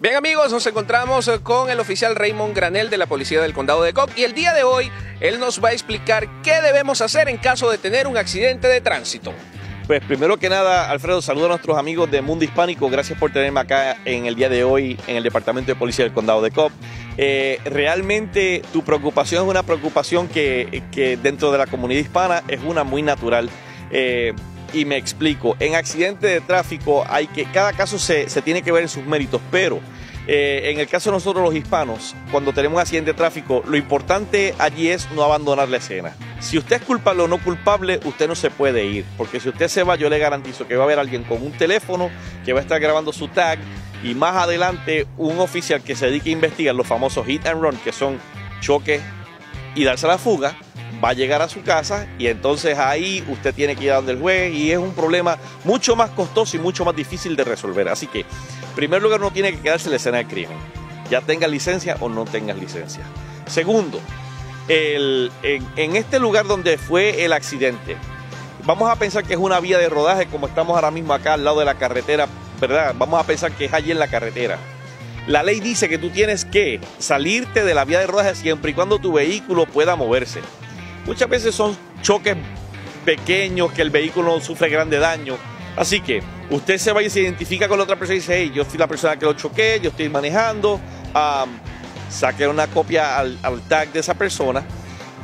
Bien amigos, nos encontramos eh, con el oficial Raymond Granel de la Policía del Condado de Cobb y el día de hoy él nos va a explicar qué debemos hacer en caso de tener un accidente de tránsito. Pues primero que nada, Alfredo, saludo a nuestros amigos de Mundo Hispánico. Gracias por tenerme acá en el día de hoy en el Departamento de Policía del Condado de Cobb. Eh, realmente tu preocupación es una preocupación que, que, dentro de la comunidad hispana es una muy natural. Eh, y me explico. En accidente de tráfico hay que, cada caso se, tiene que ver en sus méritos, pero eh, en el caso de nosotros los hispanos, cuando tenemos un accidente de tráfico, lo importante allí es no abandonar la escena. Si usted es culpable o no culpable, usted no se puede ir, porque si usted se va, yo le garantizo que va a haber alguien con un teléfono que va a estar grabando su tag y más adelante un oficial que se dedique a investigar los famosos hit and run, que son choques y darse la fuga, va a llegar a su casa y entonces ahí usted tiene que ir a donde el juez y es un problema mucho más costoso y mucho más difícil de resolver. Así que, en primer lugar, no tiene que quedarse en la escena del crimen, ya tenga licencia o no tenga licencia. Segundo, en, en este lugar donde fue el accidente, vamos a pensar que es una vía de rodaje como estamos ahora mismo acá al lado de la carretera, ¿verdad? Vamos a pensar que es allí en la carretera. La ley dice que tú tienes que salirte de la vía de rodaje siempre y cuando tu vehículo pueda moverse. Muchas veces son choques pequeños que el vehículo sufre grande daño. Así que usted se va y se identifica con la otra persona y dice, hey, yo fui la persona que lo choqué, yo estoy manejando, saque una copia al, tag de esa persona,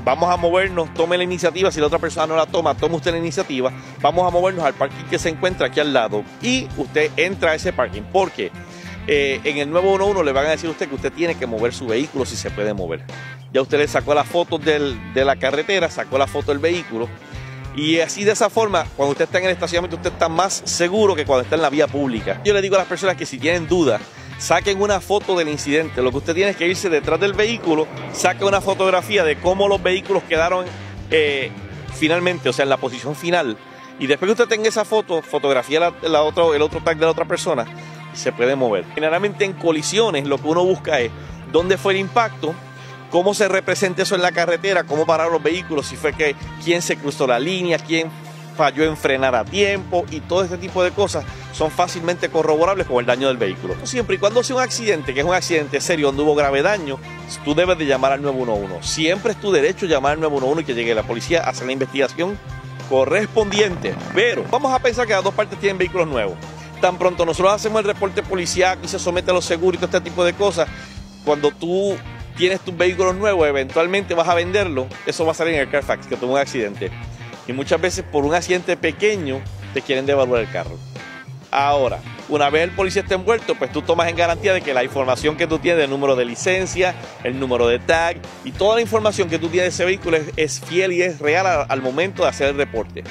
vamos a movernos, tome la iniciativa, si la otra persona no la toma, tome usted la iniciativa, vamos a movernos al parking que se encuentra aquí al lado y usted entra a ese parking, porque eh, en el nuevo 11 le van a decir a usted que usted tiene que mover su vehículo si se puede mover. Ya usted le sacó la foto de la carretera, sacó la foto del vehículo. Y así de esa forma, cuando usted está en el estacionamiento, usted está más seguro que cuando está en la vía pública. Yo le digo a las personas que si tienen dudas, saquen una foto del incidente. Lo que usted tiene es que irse detrás del vehículo, saque una fotografía de cómo los vehículos quedaron eh, finalmente, o sea, en la posición final. Y después que usted tenga esa foto, fotografía la, el otro tag de la otra persona, se puede mover. Generalmente en colisiones lo que uno busca es dónde fue el impacto, cómo se representa eso en la carretera, cómo pararon los vehículos, si fue que quién se cruzó la línea, quién falló en frenar a tiempo y todo este tipo de cosas son fácilmente corroborables con el daño del vehículo. Siempre y cuando sea un accidente, que es un accidente serio donde hubo grave daño, tú debes de llamar al 911. Siempre es tu derecho llamar al 911 y que llegue la policía a hacer la investigación correspondiente. Pero vamos a pensar que las dos partes tienen vehículos nuevos. Tan pronto nosotros hacemos el reporte policial y se somete a los seguros y todo este tipo de cosas, cuando tú tienes tus vehículos nuevos, eventualmente vas a venderlo, eso va a salir en el Carfax, que tuvo un accidente. Y muchas veces por un accidente pequeño te quieren devaluar el carro. Ahora, una vez el policía está envuelto, pues tú tomas en garantía de que la información que tú tienes, el número de licencia, el número de tag y toda la información que tú tienes de ese vehículo es, fiel y es real al momento de hacer el reporte.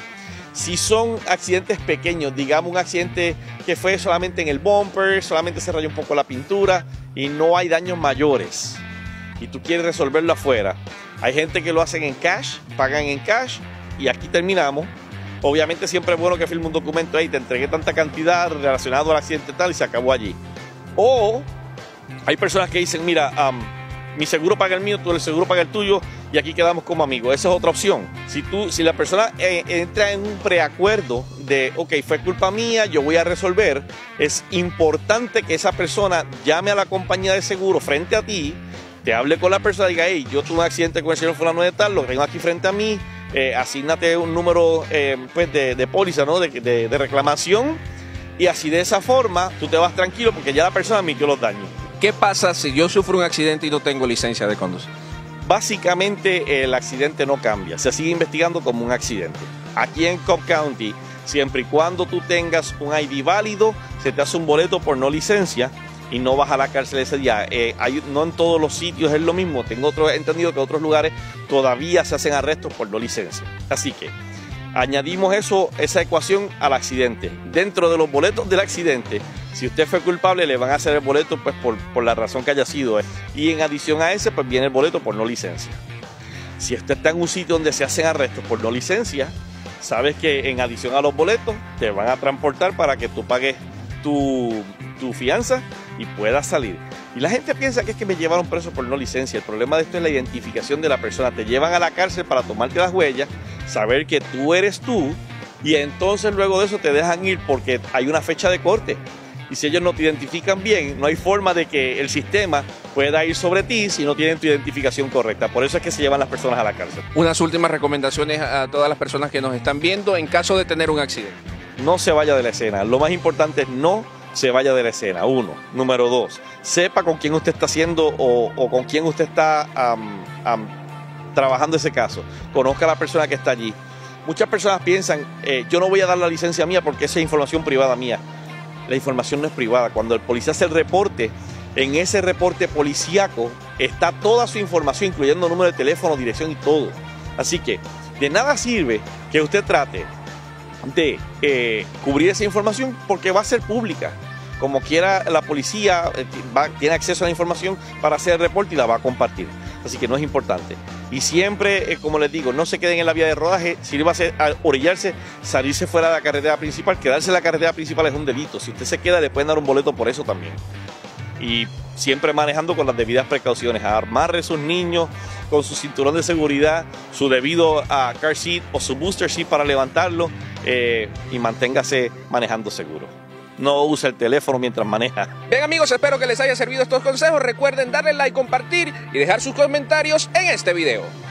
Si son accidentes pequeños, digamos un accidente que fue solamente en el bumper, solamente se rayó un poco la pintura y no hay daños mayores y tú quieres resolverlo afuera, hay gente que lo hacen en cash, pagan en cash y aquí terminamos. Obviamente siempre es bueno que firme un documento ahí, te entregué tanta cantidad relacionado al accidente tal y se acabó allí. O hay personas que dicen, mira, mi seguro paga el mío, tú el seguro paga el tuyo y aquí quedamos como amigos. Esa es otra opción. Si, tú, si la persona eh, entra en un preacuerdo de, ok, fue culpa mía, yo voy a resolver, es importante que esa persona llame a la compañía de seguro frente a ti, te hable con la persona y diga, hey, yo tuve un accidente con el señor fulano de tal, lo tengo aquí frente a mí, eh, un número eh, pues de, póliza, ¿no? De, de reclamación y así de esa forma tú te vas tranquilo porque ya la persona admitió los daños. ¿Qué pasa si yo sufro un accidente y no tengo licencia de conducir? Básicamente el accidente no cambia, se sigue investigando como un accidente. Aquí en Cobb County, siempre y cuando tú tengas un ID válido, se te hace un boleto por no licencia y no vas a la cárcel ese día. Eh, no en todos los sitios es lo mismo. Tengo otro, entendido que en otros lugares todavía se hacen arrestos por no licencia. Así que añadimos eso, esa ecuación al accidente. Dentro de los boletos del accidente, si usted fue culpable, le van a hacer el boleto pues, por, la razón que haya sido. Y en adición a ese, pues viene el boleto por no licencia. Si usted está en un sitio donde se hacen arrestos por no licencia, sabes que en adición a los boletos, te van a transportar para que tú pagues tu, tu fianza y puedas salir. Y la gente piensa que es que me llevaron preso por no licencia. El problema de esto es la identificación de la persona. Te llevan a la cárcel para tomarte las huellas, saber que tú eres tú y entonces luego de eso te dejan ir porque hay una fecha de corte. Y si ellos no te identifican bien, no hay forma de que el sistema pueda ir sobre ti si no tienen tu identificación correcta. Por eso es que se llevan las personas a la cárcel. Unas últimas recomendaciones a todas las personas que nos están viendo en caso de tener un accidente. No se vaya de la escena. Lo más importante es no se vaya de la escena, uno. Número dos, sepa con quién usted está haciendo o, con quién usted está trabajando ese caso. Conozca a la persona que está allí. Muchas personas piensan, eh, yo no voy a dar la licencia mía porque esa es información privada mía. La información no es privada. Cuando el policía hace el reporte, en ese reporte policíaco está toda su información, incluyendo número de teléfono, dirección y todo. Así que de nada sirve que usted trate de eh, cubrir esa información porque va a ser pública. Como quiera, la policía eh, tiene acceso a la información para hacer el reporte y la va a compartir. Así que no es importante. Y siempre, eh, como les digo, no se queden en la vía de rodaje. Va a, orillarse, salirse fuera de la carretera principal. Quedarse en la carretera principal es un delito. Si usted se queda, le pueden dar un boleto por eso también. Y siempre manejando con las debidas precauciones. A armarle a sus niños con su cinturón de seguridad, su debido car seat o su booster seat para levantarlo eh, y manténgase manejando seguro no use el teléfono mientras maneja. Bien amigos, espero que les haya servido estos consejos. Recuerden darle like, compartir y dejar sus comentarios en este video.